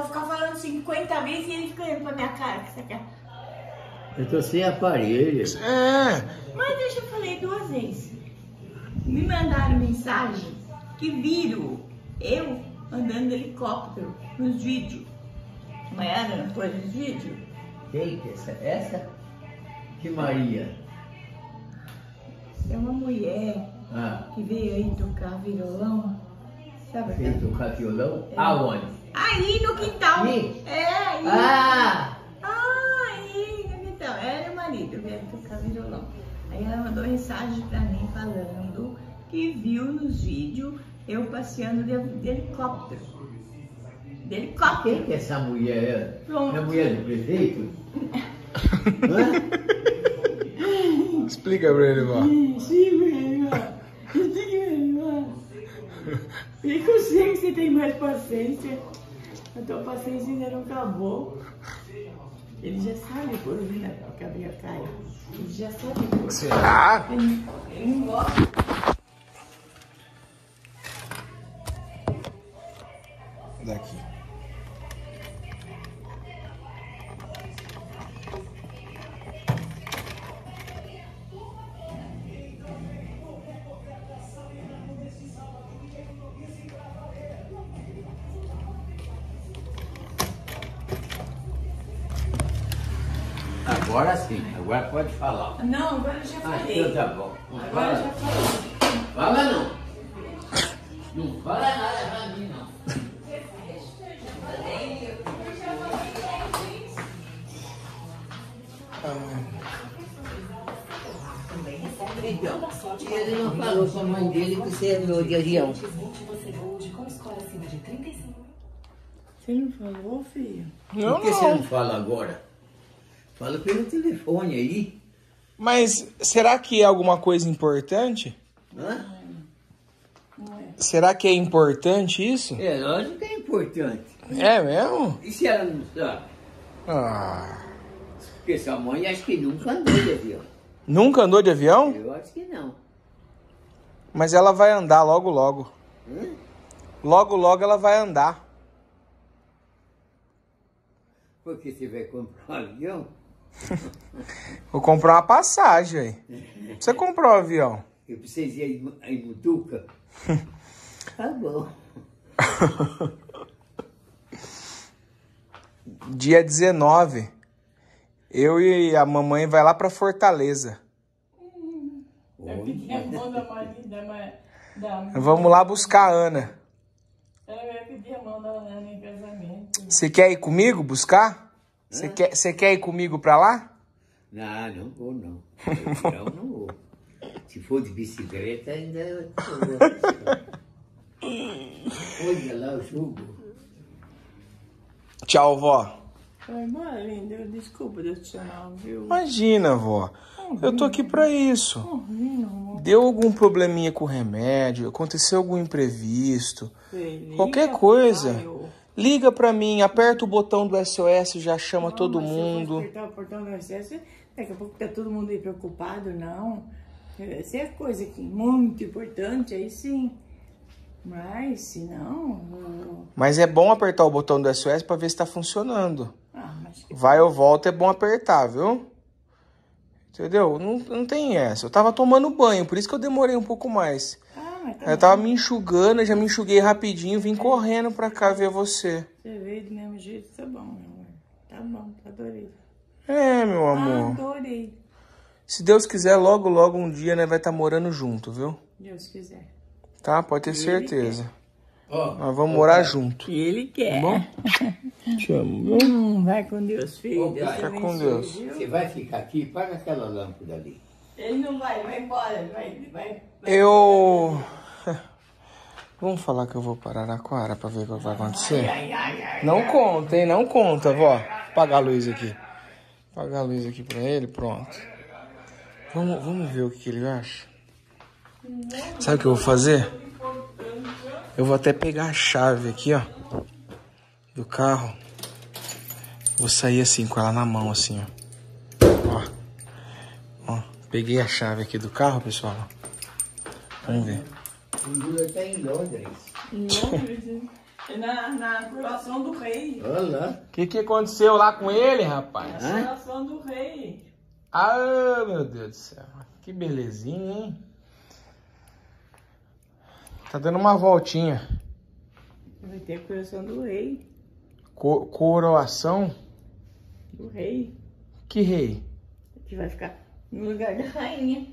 vou ficar falando 50 vezes e ele fica olhando pra minha cara. Que você quer? Eu tô sem aparelho. É. Mas eu falei duas vezes. Me mandaram mensagem que viram eu andando de helicóptero nos vídeos. Não era, não foi nos vídeos? Quem que é essa? Essa? Que Maria? É uma mulher Ah, que veio aí tocar violão. Sabe? veio tocar violão? Aonde? Aí no quintal. Aí? É, aí. Ah! Ah, aí no quintal. Ela e o marido vieram tocar violão. Aí ela mandou mensagem pra mim falando que viu nos vídeos eu passeando de, de helicóptero. De helicóptero. Quem que é essa mulher? Pronto. É a mulher do prefeito? Hã? Explica pra ele, vó. Sim, melhor. melhor. Fica eu sei que você tem mais paciência. A tua paciência ainda não acabou. Ele já sabe por onde né, a minha cara. Ele já sabe por Será? Ele, ele não gosta. Daqui. Agora sim, agora pode falar. Não, agora eu já Ah, falei. então tá bom. Não Agora eu já fala, falei. fala não. Não fala nada pra mim não. Então, ele não falou com a mãe dele que você andou de avião. Você não falou, filho? Não, Por que você não. fala agora? Fala pelo telefone aí. Mas será que é alguma coisa importante? Hã? Será que é importante isso? É, lógico que é importante. É mesmo? E se ela não sabe? Ah. Porque sua mãe acho que nunca andou de avião. Nunca andou de avião? Eu acho que não. Mas ela vai andar logo, logo. Hã? Logo, logo ela vai andar. Porque você vai comprar um avião? Vou comprar uma passagem aí. Você comprou o avião? Eu preciso ir em- em Mutuca? tá bom. Dia 19. Eu e a mamãe vai lá pra Fortaleza. É pedir a mão da Maria, da, Vamos lá buscar a Ana. Ela vai pedir a mão da Ana em casamento. Você quer ir comigo buscar? Você quer, você quer ir comigo pra lá? Não, não vou não. Não, não vou. Se for de bicicleta, ainda eu vou. Olha lá o jogo. Tchau, vó. Vai embora, linda. Desculpa de te chamar, viu? Imagina, vó. Eu tô aqui pra isso. Deu algum probleminha com o remédio, aconteceu algum imprevisto, qualquer coisa. Liga pra mim, aperta o botão do SOS, já chama todo Não, eu mundo. apertar o portão do acesso, daqui a pouco tá todo mundo aí preocupado, não. Se é coisa que muito importante, aí sim. Mas, se não... eu- Mas é bom apertar o botão do SOS pra ver se tá funcionando. Ah, mas que... Vai ou volta é bom apertar, viu? Entendeu? Não, não tem essa. Eu tava tomando banho, por isso que eu demorei um pouco mais. Ah, tá Eu tava me enxugando, eu já me enxuguei rapidinho, vim correndo pra cá ver você. Você veio do mesmo jeito, tá bom, meu amor. Tá bom, adorei. É, meu Ah, amor. adorei. Se Deus quiser, logo, logo um dia, né, vai estar morando junto, viu? Deus quiser. Tá? Pode ter certeza. Ó, Nós vamos morar junto. Que ele quer. bom? Te amo. Hum, vai com Deus, filho. Ô, Deus Fica com Deus. viu? você vai ficar aqui, paga aquela lâmpada ali. Ele não vai, vai embora. Vai, vai. Eu. Vamos falar que eu vou para Araraquara pra ver o que vai acontecer? Ai, ai, ai. Não conta, hein? Não conta, vó. Apagar a luz aqui. Apagar a luz aqui pra ele, pronto. Vamos, vamos ver o que, que ele acha. Sabe o que eu vou fazer? Eu vou até pegar a chave aqui, ó. Do carro. Vou sair assim, com ela na mão, assim, ó. Peguei a chave aqui do carro, pessoal. Vamos ver. O Lula tá em Londres. Em Londres, Na, na coroação do rei. Olha O que, que aconteceu lá com ele, rapaz? Na coroação do rei. Ah, meu Deus do céu. Que belezinha, hein? Tá dando uma voltinha. Vai ter a coroação do rei. Co- coroação? Do rei. Que rei? Que vai ficar no lugar da rainha.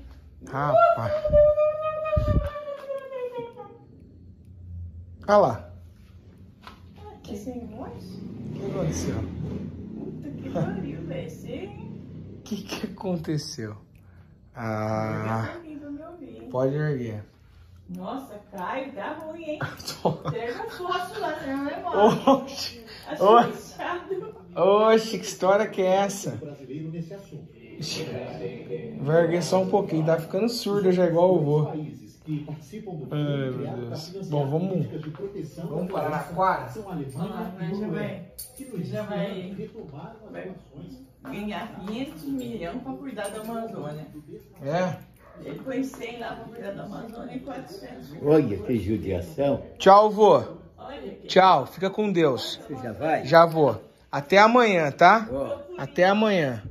Rapaz. Olha lá. Que sem voz? O que aconteceu? Puta que pariu, velho. O que, que aconteceu? Ah, ouvir. pode erguer. Nossa, Caio, tá ruim, hein? Pega o fósforo lá, você não vai embora. Oxi, Achei fechado. oxi, que história que é essa? brasileiro nesse assunto. Vai erguer só um pouquinho, tá ficando surdo já igual participam do Ai, meu para Deus. Bom, vamos- vamos da para floresta Araraquara? São Ah, já vai- já vai- vai- ações Ganhar 500 milhões pra cuidar da Amazônia. É? Ele põe 100 lá pra cuidar da Amazônia e 400. Olha que judiação. Tchau, vô. Olha que Tchau, fica com Deus. Você já vai? Já vou. Até amanhã, tá? Até amanhã.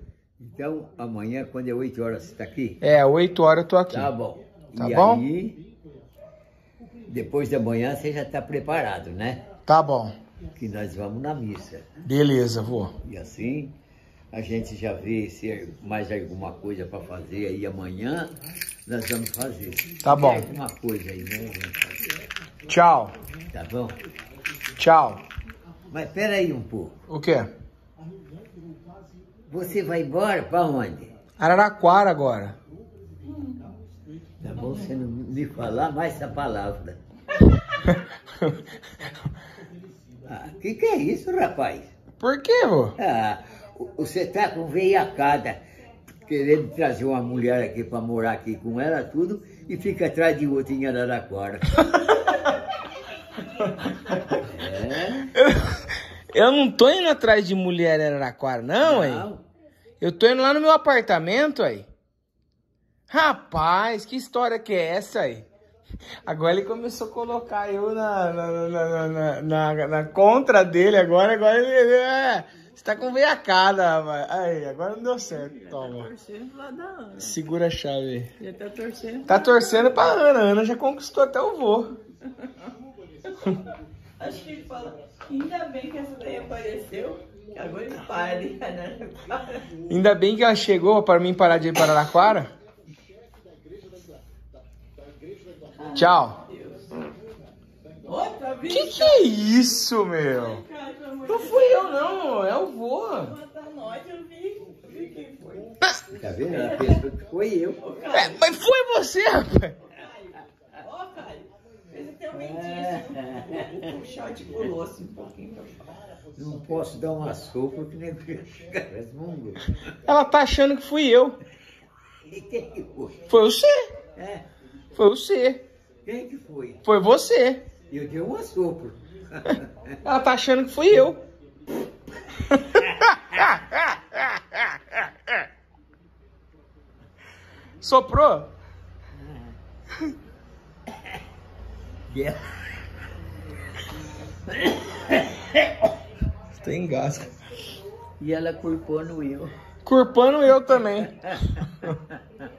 Então, amanhã, quando é 8 horas, você tá aqui? É, 8 horas eu tô aqui. Tá bom. Tá e bom? aí, depois da manhã, você já tá preparado, né? Tá bom. Que nós vamos na missa. Beleza, vô. E assim, a gente já vê se é mais alguma coisa para fazer aí amanhã, nós vamos fazer. Tá bom. Tem alguma coisa aí, né? Vamos fazer. Tchau. Tá bom? Tchau. Mas espera aí um pouco. O quê? Você vai embora para onde? Araraquara agora. Tá bom você não me falar mais essa palavra. Ah, que que é isso, rapaz? Por quê, vô? Ah, o- você tá com veiacada, querendo trazer uma mulher aqui para morar aqui com ela, tudo, e fica atrás de outra em Araraquara. Eu não tô indo atrás de mulher em Araraquara, não, hein? Não, Eu tô indo lá no meu apartamento, aí. Rapaz, que história que é essa aí? Agora ele começou a colocar eu na, na, na, na, contra dele agora, agora ele... É, você tá com veiacada, rapaz. Aí, agora não deu certo. Toma. da Ana. Segura a chave aí. Já tá torcendo. Tá torcendo pra Ana. A Ana já conquistou até o vô. Acho que ele fala, ainda bem que essa daí apareceu, que agora ele para de Araraquara. Ainda bem que ela chegou para mim parar de ir para Araraquara. Tchau. Outra vez. Que que é isso, meu? Não fui eu, não. É o vô. Tá vendo? Foi eu. É, mas foi você, rapaz. ó, Caio, fez até um mendigo. O shot pulou assim um pouquinho pra fora. Não posso dar uma sopa que nem resmungo. Ela tá achando que fui eu. E quem que foi? Foi você. É, Foi você. quem que foi? Foi você. Eu dei um assopro. Ela tá achando que fui eu. Soprou? E ela- Tem engasga. E ela culpando eu. Culpando eu também.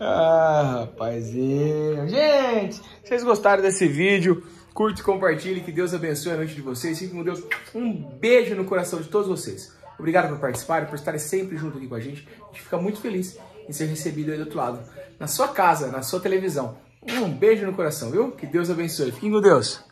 Ah, rapazinho. Gente, vocês gostaram desse vídeo? Curte, compartilhe, que Deus abençoe a noite de vocês. Fique com Deus. Um beijo no coração de todos vocês. Obrigado por participarem, por estarem sempre junto aqui com a gente. A gente fica muito feliz em ser recebido aí do outro lado, na sua casa, na sua televisão. Um beijo no coração, viu? Que Deus abençoe. Fiquem com Deus.